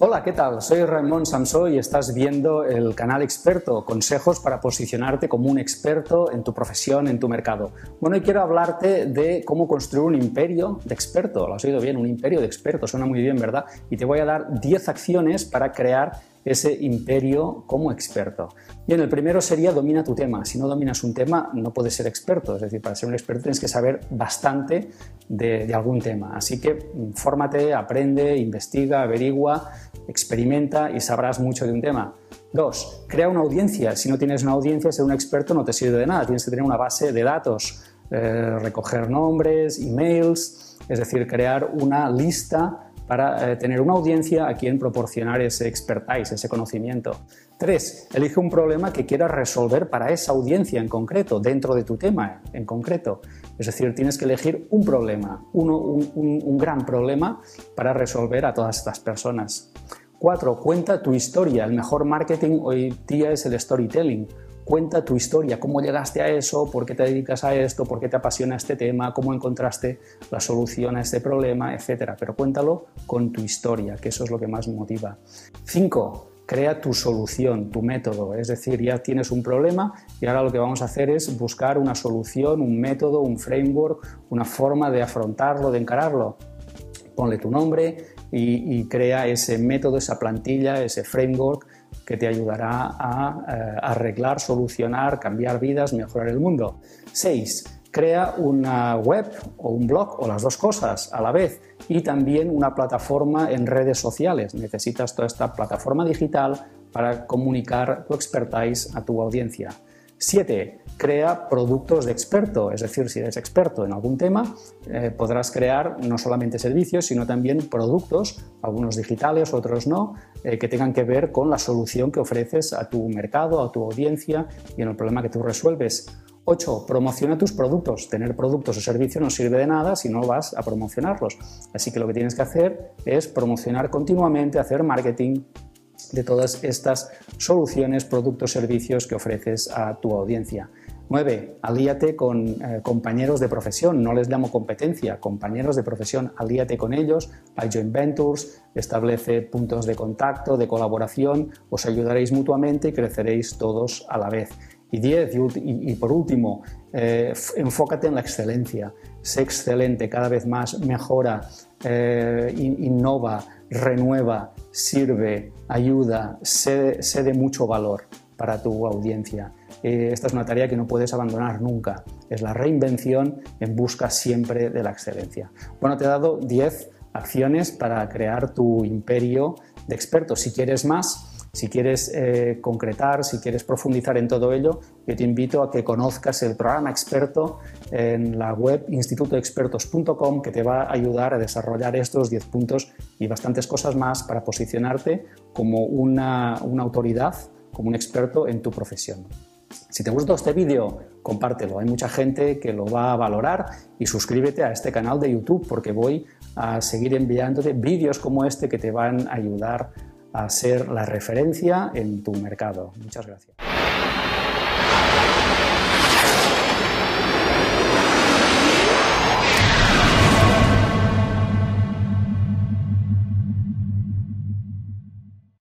Hola, ¿qué tal? Soy Ramón Samsó y estás viendo el canal Experto, consejos para posicionarte como un experto en tu profesión, en tu mercado. Bueno, hoy quiero hablarte de cómo construir un imperio de experto. Lo has oído bien, un imperio de experto, suena muy bien, ¿verdad? Y te voy a dar 10 acciones para crear ese imperio como experto. Bien, el primero sería domina tu tema. Si no dominas un tema, no puedes ser experto. Es decir, para ser un experto tienes que saber bastante de, algún tema. Así que mm, fórmate, aprende, investiga, averigua, experimenta y sabrás mucho de un tema. Dos, crea una audiencia. Si no tienes una audiencia, ser un experto no te sirve de nada. Tienes que tener una base de datos, eh, recoger nombres, emails, es decir, crear una lista para eh, tener una audiencia a quien proporcionar ese expertise, ese conocimiento. Tres, elige un problema que quieras resolver para esa audiencia en concreto, dentro de tu tema en concreto. Es decir, tienes que elegir un problema, uno, un, un gran problema para resolver a todas estas personas. Cuatro, cuenta tu historia. El mejor marketing hoy día es el storytelling cuenta tu historia, cómo llegaste a eso, por qué te dedicas a esto, por qué te apasiona este tema, cómo encontraste la solución a este problema, etc. Pero cuéntalo con tu historia, que eso es lo que más motiva. 5. Crea tu solución, tu método, es decir, ya tienes un problema y ahora lo que vamos a hacer es buscar una solución, un método, un framework, una forma de afrontarlo, de encararlo. Ponle tu nombre y, crea ese método, esa plantilla, ese framework que te ayudará a eh, arreglar, solucionar, cambiar vidas, mejorar el mundo. 6. Crea una web o un blog o las dos cosas a la vez y también una plataforma en redes sociales. Necesitas toda esta plataforma digital para comunicar tu expertise a tu audiencia. 7. Crea productos de experto, es decir, si eres experto en algún tema, eh, podrás crear no solamente servicios, sino también productos, algunos digitales, otros no, eh, que tengan que ver con la solución que ofreces a tu mercado, a tu audiencia y en el problema que tú resuelves. 8. Promociona tus productos. Tener productos o servicios no sirve de nada si no vas a promocionarlos. Así que lo que tienes que hacer es promocionar continuamente, hacer marketing, de todas estas soluciones, productos, servicios que ofreces a tu audiencia. 9. Alíate con eh, compañeros de profesión, no les llamo competencia, compañeros de profesión, alíate con ellos, hay joint ventures, establece puntos de contacto, de colaboración, os ayudaréis mutuamente y creceréis todos a la vez. Y 10, y, por último, eh, enfócate en la excelencia, sé excelente, cada vez más mejora, eh, innova, renueva, sirve, ayuda, sé, de mucho valor para tu audiencia. Eh, esta es una tarea que no puedes abandonar nunca. Es la reinvención en busca siempre de la excelencia. Bueno, te he dado 10 acciones para crear tu imperio de expertos. Si quieres más, si quieres eh, concretar, si quieres profundizar en todo ello, yo te invito a que conozcas el programa experto en la web institutoexpertos.com que te va a ayudar a desarrollar estos 10 puntos y bastantes cosas más para posicionarte como una, una autoridad, como un experto en tu profesión. Si te gustó este vídeo, compártelo. Hay mucha gente que lo va a valorar y suscríbete a este canal de YouTube porque voy a seguir enviándote vídeos como este que te van a ayudar a ser la referencia en tu mercado. Muchas gracias.